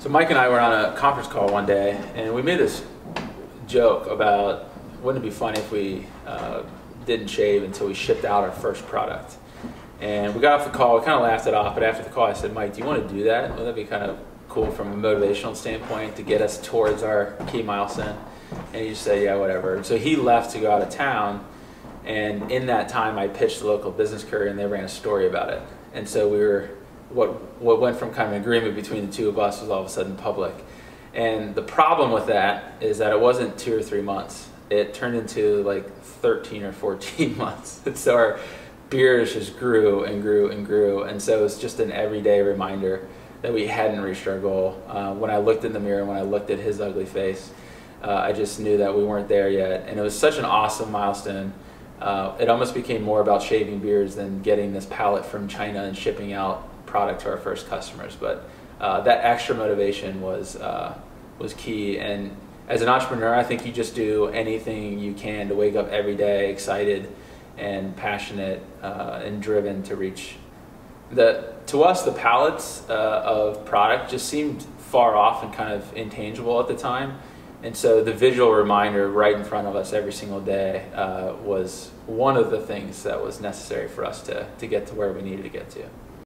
So Mike and I were on a conference call one day, and we made this joke about wouldn't it be funny if we uh, didn't shave until we shipped out our first product. And we got off the call, we kind of laughed it off, but after the call I said, Mike, do you want to do that? Would that be kind of cool from a motivational standpoint to get us towards our key milestone? And he just said, yeah, whatever. So he left to go out of town, and in that time I pitched the local business courier and they ran a story about it. And so we were, what, what went from kind of an agreement between the two of us was all of a sudden public. And the problem with that is that it wasn't two or three months. It turned into like 13 or 14 months. And so our beers just grew and grew and grew. And so it's just an everyday reminder that we hadn't reached our goal. Uh, when I looked in the mirror, when I looked at his ugly face, uh, I just knew that we weren't there yet. And it was such an awesome milestone. Uh, it almost became more about shaving beers than getting this pallet from China and shipping out product to our first customers. But uh, that extra motivation was uh, was key. And as an entrepreneur, I think you just do anything you can to wake up every day excited and passionate uh, and driven to reach the. To us, the pallets uh, of product just seemed far off and kind of intangible at the time. And so the visual reminder right in front of us every single day uh, was one of the things that was necessary for us to, to get to where we needed to get to.